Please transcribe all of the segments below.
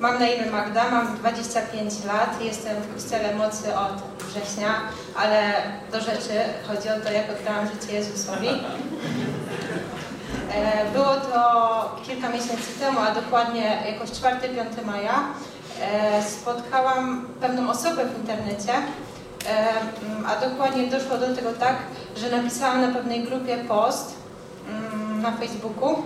Mam na imię Magda, mam 25 lat, jestem w Kościele Mocy od września, ale do rzeczy chodzi o to, jak oddałam życie Jezusowi. E, Było to kilka miesięcy temu, a dokładnie jakoś 4-5 maja. E, Spotkałam pewną osobę w internecie, e, mm, a dokładnie doszło do tego tak, że napisałam na pewnej grupie post mm, na Facebooku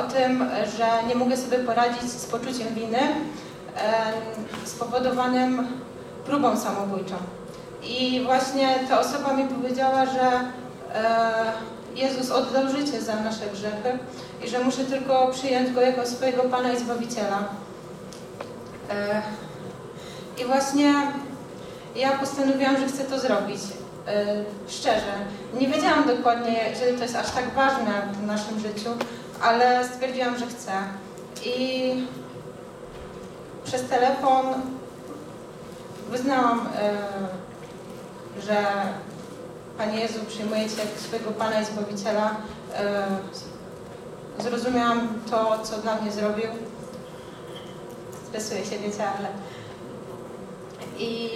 o tym, że nie mogę sobie poradzić z poczuciem winy e, spowodowanym próbą samobójczą. I właśnie ta osoba mi powiedziała, że e, Jezus oddał życie za nasze grzechy i że muszę tylko przyjąć Go jako swojego Pana i Zbawiciela. E, I właśnie ja postanowiłam, że chcę to zrobić. E, Szczerze. Nie wiedziałam dokładnie, że to jest aż tak ważne w naszym życiu, ale stwierdziłam, że chcę. I przez telefon wyznałam, e, że Panie Jezu, przyjmuję Cię swojego Pana i Zbawiciela. E, Zrozumiałam to, co dla mnie zrobił. Stresuję się, wiecie, ale... I,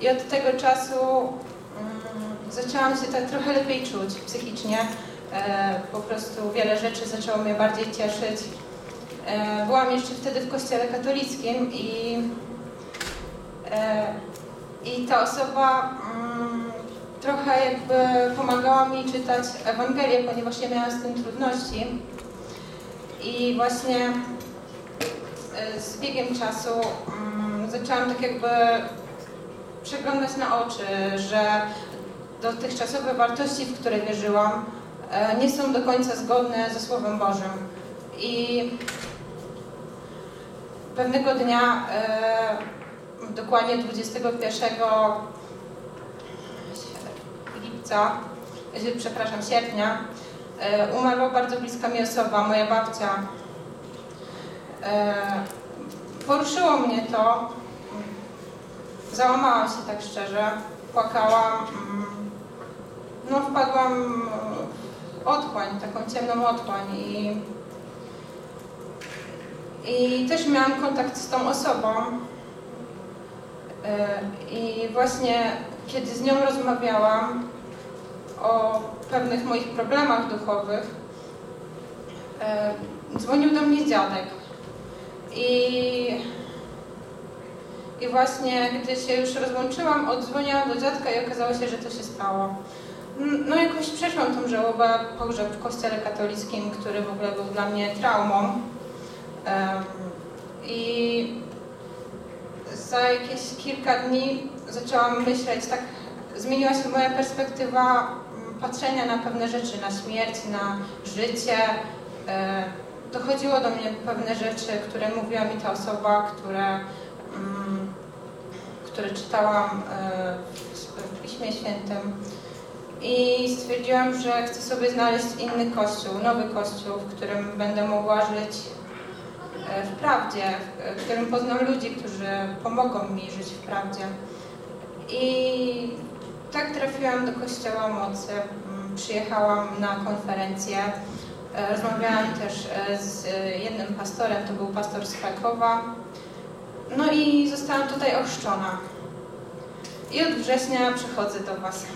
i od tego czasu mm, zaczęłam się tak trochę lepiej czuć psychicznie. E, po prostu wiele rzeczy zaczęło mnie bardziej cieszyć. E, byłam jeszcze wtedy w kościele katolickim i, e, i ta osoba mm, trochę jakby pomagała mi czytać Ewangelię, ponieważ ja miałam z tym trudności. I właśnie z biegiem czasu mm, zaczęłam tak jakby przeglądać na oczy, że dotychczasowe wartości, w które wierzyłam, nie są do końca zgodne ze Słowem Bożym. I pewnego dnia, e, dokładnie 21 lipca, e, przepraszam, sierpnia, e, umarła bardzo bliska mi osoba, moja babcia. E, Poruszyło mnie to, załamałam się tak szczerze, płakałam, mm, no wpadłam otchłań, taką ciemną otchłań i, i też miałam kontakt z tą osobą E, i właśnie kiedy z nią rozmawiałam o pewnych moich problemach duchowych, e, dzwonił do mnie dziadek i i właśnie gdy się już rozłączyłam, odzwoniłam do dziadka i okazało się, że to się stało. No jakoś przeszłam tą żałobę, pogrzeb w kościele katolickim, który w ogóle był dla mnie traumą. I za jakieś kilka dni zaczęłam myśleć, tak zmieniła się moja perspektywa mm, patrzenia na pewne rzeczy, na śmierć, na życie. E, Dochodziło do mnie pewne rzeczy, które mówiła mi ta osoba, które mm, które czytałam e, w Piśmie Świętym. Stwierdziłam, że chcę sobie znaleźć inny kościół, nowy kościół, w którym będę mogła żyć e, w prawdzie, w którym poznam ludzi, którzy pomogą mi żyć w prawdzie. I tak trafiłam do Kościoła Mocy. Mm, Przyjechałam na konferencję. E, Rozmawiałam też e, z jednym pastorem, to był pastor z Krakowa. No i zostałam tutaj ochrzczona. I od września przychodzę do Was.